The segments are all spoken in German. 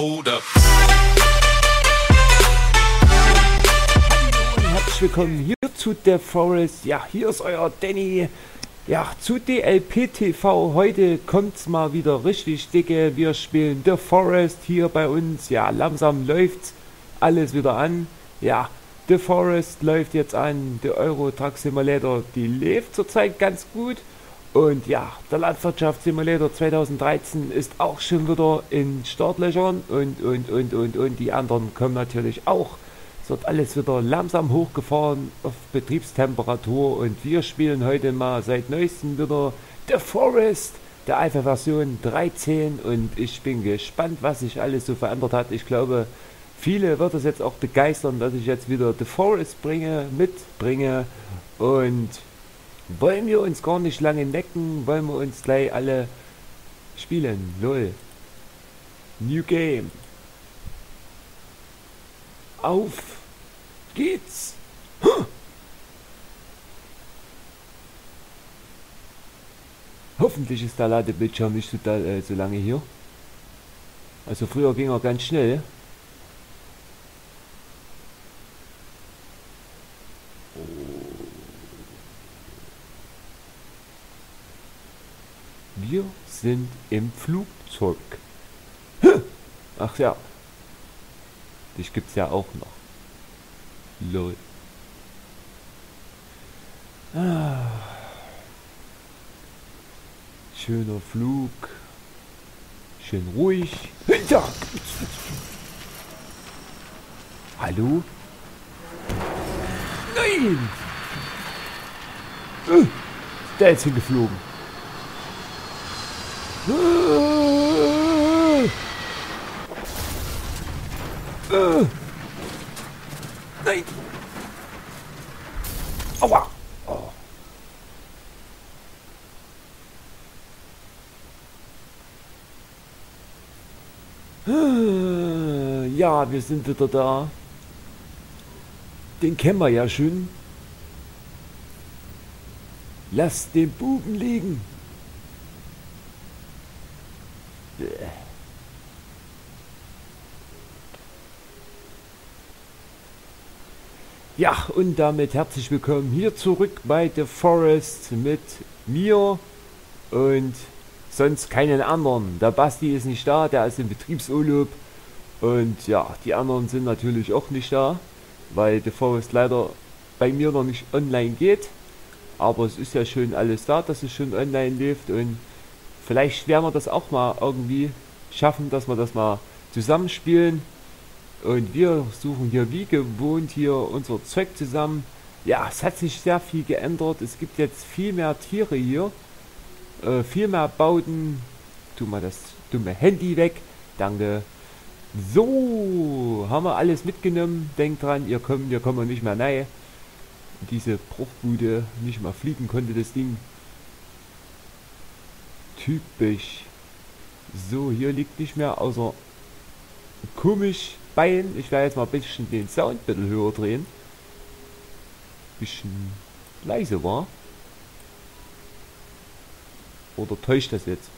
Hold up. Herzlich willkommen hier zu The Forest. Ja, hier ist euer Danny. Ja, zu DLP TV. Heute kommt's mal wieder richtig dicke. Wir spielen The Forest hier bei uns. Ja, langsam läuft alles wieder an. Ja, The Forest läuft jetzt an. Der Euro Truck Simulator, die lebt zurzeit ganz gut. Und ja, der Landwirtschaftssimulator 2013 ist auch schon wieder in Startlöchern und, und, und, und, und die anderen kommen natürlich auch. Es wird alles wieder langsam hochgefahren auf Betriebstemperatur und wir spielen heute mal seit neuestem wieder The Forest, der Alpha-Version 13 und ich bin gespannt, was sich alles so verändert hat. Ich glaube, viele wird es jetzt auch begeistern, dass ich jetzt wieder The Forest bringe, mitbringe und wollen wir uns gar nicht lange necken, wollen wir uns gleich alle spielen. Lol. New Game. Auf geht's. Hoffentlich ist der Ladebildschirm nicht so, äh, so lange hier. Also früher ging er ganz schnell. Wir sind im Flugzeug. Ach ja. Dich gibt's ja auch noch. Lol. Ah. Schöner Flug. Schön ruhig. Ja. Hallo? Nein! Äh, Der ist hingeflogen. Nein! Aua! Oh. Ja, wir sind wieder da. Den kennen wir ja schon. Lass den Buben liegen. Ja, und damit herzlich willkommen hier zurück bei The Forest mit mir und sonst keinen anderen. Der Basti ist nicht da, der ist im Betriebsurlaub und ja, die anderen sind natürlich auch nicht da, weil The Forest leider bei mir noch nicht online geht. Aber es ist ja schon alles da, dass es schon online läuft und vielleicht werden wir das auch mal irgendwie schaffen, dass wir das mal zusammenspielen. Und wir suchen hier wie gewohnt hier unser Zeug zusammen. Ja, es hat sich sehr viel geändert. Es gibt jetzt viel mehr Tiere hier. Äh, viel mehr Bauten. Tu mal das dumme Handy weg. Danke. So, haben wir alles mitgenommen. Denkt dran, ihr kommt, ihr kommt nicht mehr rein. Diese Bruchbude nicht mal fliegen konnte das Ding. Typisch. So, hier liegt nicht mehr außer komisch Bein. Ich werde jetzt mal ein bisschen den Sound ein bisschen höher drehen. Bisschen leise war. Oder täuscht das jetzt?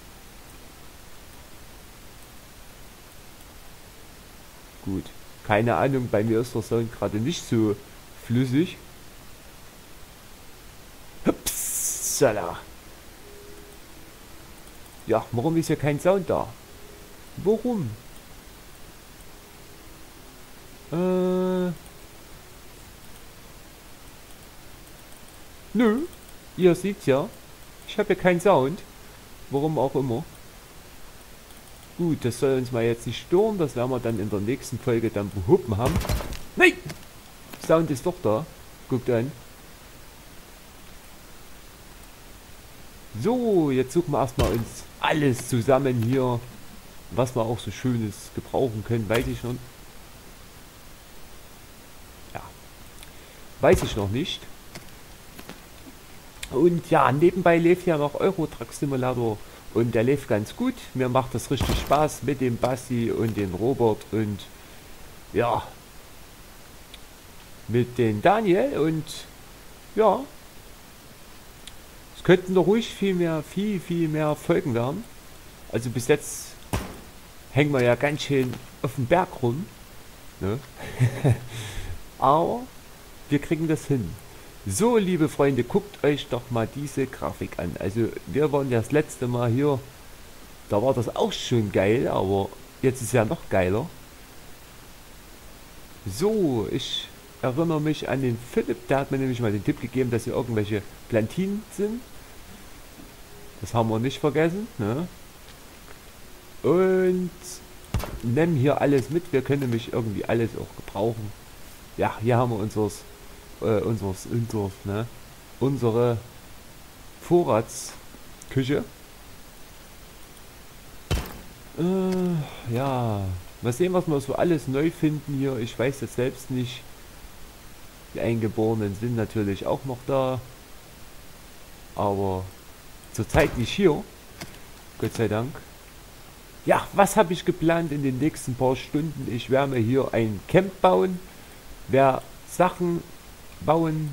Gut. Keine Ahnung, bei mir ist der Sound gerade nicht so flüssig. Hupsala. Ja, warum ist hier kein Sound da? Warum? Äh. Nö, ihr seht ja, ich habe ja keinen Sound. Warum auch immer. Gut, das soll uns mal jetzt nicht stören, das werden wir dann in der nächsten Folge dann behoben haben. Nein! Sound ist doch da. Guckt an. So, jetzt suchen wir erstmal uns alles zusammen hier, was wir auch so Schönes gebrauchen können, weiß ich schon. Ja, weiß ich noch nicht. Und ja, nebenbei lebt ja noch Euro Truck Simulator und der lebt ganz gut. Mir macht das richtig Spaß mit dem Basti und dem Robert und ja, mit dem Daniel und ja, es könnten doch ruhig viel mehr, viel, viel mehr Folgen werden. Also bis jetzt hängen wir ja ganz schön auf dem Berg rum. Ne? Aber wir kriegen das hin. So, liebe Freunde, guckt euch doch mal diese Grafik an. Also, wir waren ja das letzte Mal hier. Da war das auch schon geil, aber jetzt ist ja noch geiler. So, ich erinnere mich an den Philipp, der hat mir nämlich mal den Tipp gegeben, dass hier irgendwelche Plantinen sind. Das haben wir nicht vergessen. Ne? Und nehmen hier alles mit. Wir können nämlich irgendwie alles auch gebrauchen. Ja, hier haben wir unseres, äh, unseres, unseres, ne? unsere Vorratsküche. Äh, ja, mal sehen, was wir so alles neu finden hier. Ich weiß es selbst nicht. Die Eingeborenen sind natürlich auch noch da. Aber zurzeit nicht hier. Gott sei Dank. Ja, was habe ich geplant in den nächsten paar Stunden? Ich werde mir hier ein Camp bauen. Werde Sachen bauen.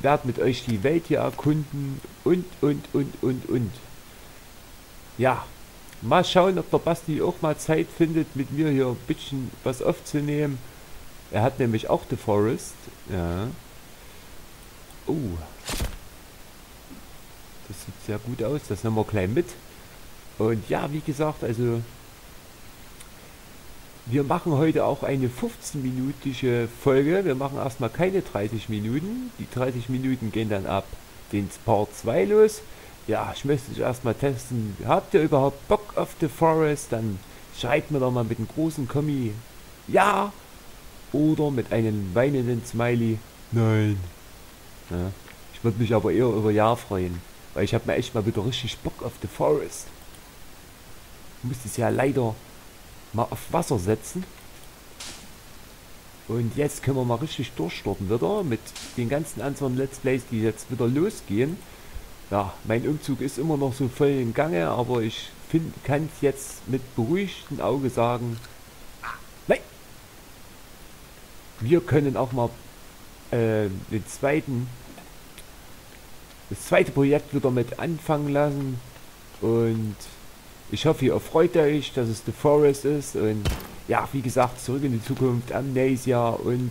Werde mit euch die Welt hier erkunden. Und, und, und, und, und. Ja, mal schauen, ob der Basti auch mal Zeit findet, mit mir hier ein bisschen was aufzunehmen. Er hat nämlich auch The Forest. Ja. Oh. Das sieht sehr gut aus. Das nehmen wir gleich mit. Und ja, wie gesagt, also wir machen heute auch eine 15-minütige Folge. Wir machen erstmal keine 30 Minuten. Die 30 Minuten gehen dann ab den Part 2 los. Ja, ich möchte es erstmal testen. Habt ihr überhaupt Bock auf The Forest? Dann schreibt mir doch mal mit einem großen Kommi Ja oder mit einem weinenden Smiley Nein. Ja, ich würde mich aber eher über Ja freuen, weil ich habe mir echt mal wieder richtig Bock auf The Forest. Ich musste es ja leider mal auf Wasser setzen. Und jetzt können wir mal richtig durchstarten wieder mit den ganzen anderen Let's Plays, die jetzt wieder losgehen. Ja, mein Umzug ist immer noch so voll im Gange, aber ich kann es jetzt mit beruhigtem Auge sagen, wir können auch mal äh, den zweiten, das zweite Projekt wieder mit anfangen lassen und ich hoffe, ihr erfreut euch, dass es The Forest ist und ja, wie gesagt, zurück in die Zukunft, Amnesia und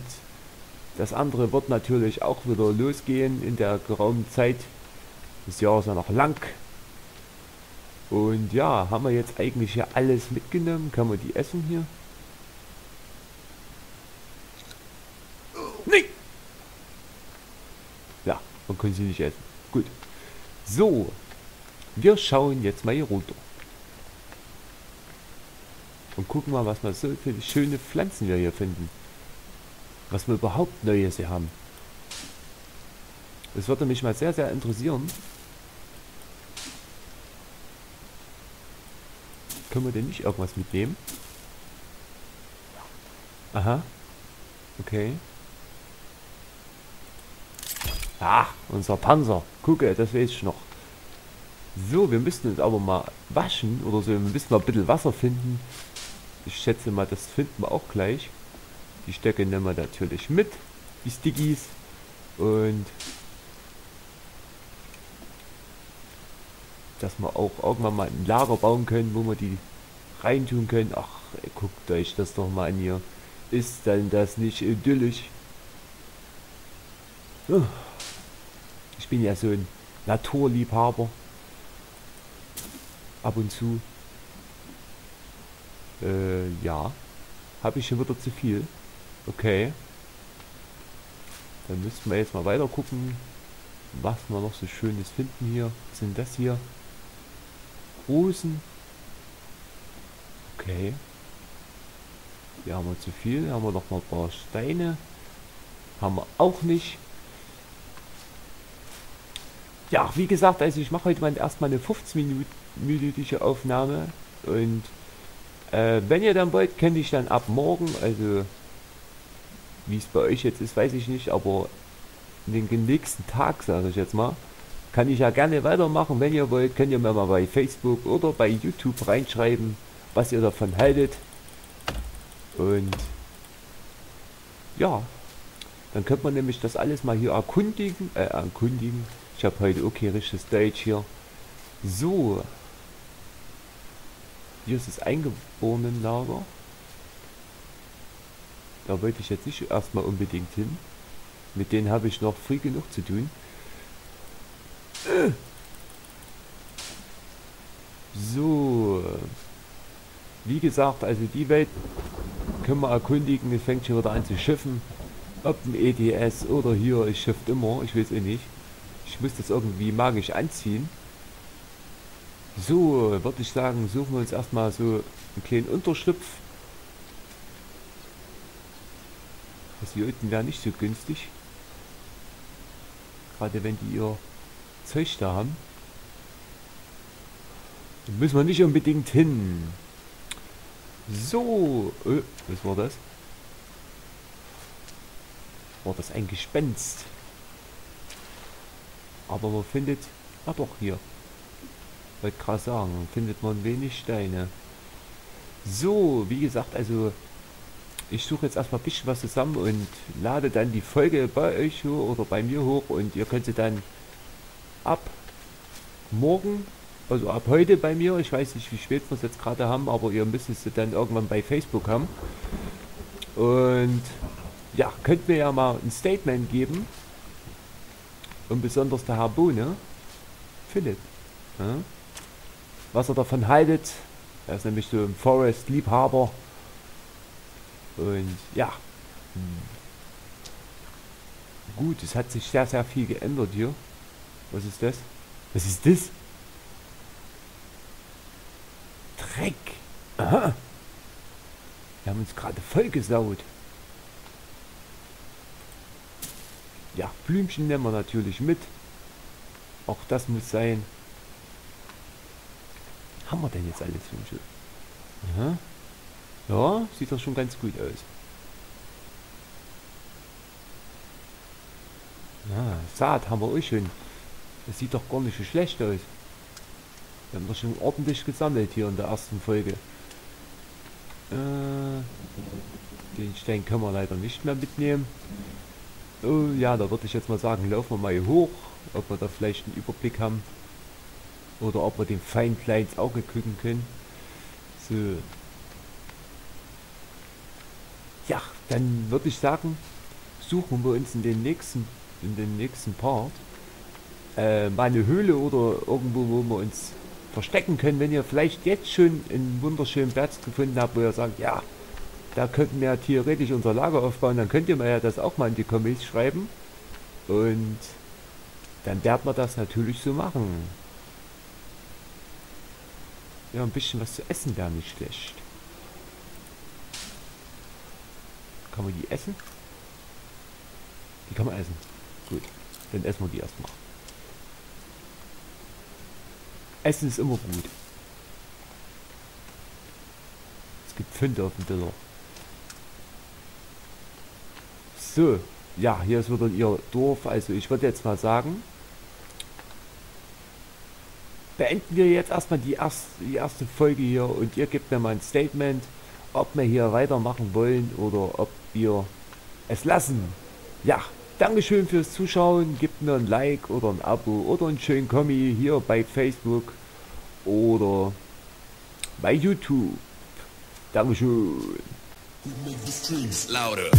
das andere wird natürlich auch wieder losgehen in der geraumen Zeit. Das Jahr ist ja noch lang. Und ja, haben wir jetzt eigentlich hier alles mitgenommen? Kann man die essen hier? Nee! Ja, man kann sie nicht essen. Gut. So, wir schauen jetzt mal hier runter. Und gucken mal, was wir so für schöne Pflanzen wir hier finden. Was wir überhaupt Neues hier haben. Das würde mich mal sehr, sehr interessieren. Können wir denn nicht irgendwas mitnehmen? Aha. Okay. Ah, unser Panzer. Gucke, das weiß ich noch. So, wir müssten uns aber mal waschen oder so. Wir müssen mal ein bisschen Wasser finden. Ich schätze mal, das finden wir auch gleich. Die Stöcke nehmen wir natürlich mit. Die Stickies. Und dass wir auch irgendwann mal ein Lager bauen können, wo wir die reintun können. Ach, guckt euch das doch mal an hier. Ist denn das nicht idyllisch? Ich bin ja so ein Naturliebhaber. Ab und zu. Äh, ja. Habe ich schon wieder zu viel. Okay. Dann müssten wir jetzt mal weiter gucken, was wir noch so Schönes finden hier. Was sind das hier? Rosen. Okay. Hier haben wir zu viel. Haben wir noch mal ein paar Steine. Haben wir auch nicht. Ja, wie gesagt, also ich mache heute mal erstmal eine 15-minütige Aufnahme. Und äh, wenn ihr dann wollt, könnte ich dann ab morgen, also wie es bei euch jetzt ist, weiß ich nicht, aber den nächsten Tag, sage ich jetzt mal, kann ich ja gerne weitermachen. Wenn ihr wollt, könnt ihr mir mal bei Facebook oder bei YouTube reinschreiben, was ihr davon haltet. Und ja, dann könnte man nämlich das alles mal hier erkundigen. Äh, erkundigen. Ich habe heute okay richtiges Deutsch hier. So. Hier ist das Eingeborenenlager. Da wollte ich jetzt nicht erstmal unbedingt hin. Mit denen habe ich noch früh genug zu tun. So. Wie gesagt, also die Welt können wir erkundigen. Es fängt schon wieder an zu schiffen. Ob ein ETS oder hier, es schifft immer. Ich weiß eh nicht. Ich muss das irgendwie magisch anziehen. So, würde ich sagen, suchen wir uns erstmal so einen kleinen Unterschlupf. Das hier unten wäre nicht so günstig. Gerade wenn die ihr Zeug da haben. Da müssen wir nicht unbedingt hin. So. Oh, was war das? War das ein Gespenst? Aber man findet... Ah doch, hier. Wollte gerade sagen, findet man wenig Steine. So, wie gesagt, also ich suche jetzt erstmal ein bisschen was zusammen und lade dann die Folge bei euch hoch oder bei mir hoch und ihr könnt sie dann ab morgen, also ab heute bei mir, ich weiß nicht wie spät wir es jetzt gerade haben, aber ihr müsst es dann irgendwann bei Facebook haben. Und ja, könnt mir ja mal ein Statement geben. Und besonders der Herr Bohne, Philipp, ja, was er davon haltet. Er ist nämlich so ein Forest-Liebhaber. Und ja, hm. gut, es hat sich sehr, sehr viel geändert hier. Was ist das? Was ist das? Dreck. Aha. Wir haben uns gerade vollgesaut. Ja, Blümchen nehmen wir natürlich mit. Auch das muss sein. Haben wir denn jetzt alles Wünsche? Aha. Ja, sieht doch schon ganz gut aus. Ja, Saat haben wir auch schon. Das sieht doch gar nicht so schlecht aus. Wir haben doch schon ordentlich gesammelt hier in der ersten Folge. Äh, den Stein können wir leider nicht mehr mitnehmen. Oh ja, da würde ich jetzt mal sagen, laufen wir mal hier hoch, ob wir da vielleicht einen Überblick haben. Oder ob wir den fein klein ins Auge gucken können. So. Ja, dann würde ich sagen, suchen wir uns in den nächsten, in den nächsten Part äh, mal eine Höhle oder irgendwo, wo wir uns verstecken können, wenn ihr vielleicht jetzt schon einen wunderschönen Platz gefunden habt, wo ihr sagt, ja, da könnten wir theoretisch unser Lager aufbauen, dann könnt ihr mir ja das auch mal in die Comments schreiben. Und dann werden wir das natürlich so machen. Ja, ein bisschen was zu essen wäre nicht schlecht. Kann man die essen? Die kann man essen. Gut, dann essen wir die erstmal. Essen ist immer gut. Es gibt Fünte auf dem Teller. So, ja, hier ist wieder ihr Dorf. Also ich würde jetzt mal sagen, beenden wir jetzt erstmal die erste, die erste Folge hier und ihr gebt mir mal ein Statement, ob wir hier weitermachen wollen oder ob wir es lassen. Ja, Dankeschön fürs Zuschauen. Gebt mir ein Like oder ein Abo oder einen schönen Kommi hier bei Facebook oder bei YouTube. Dankeschön. Louder.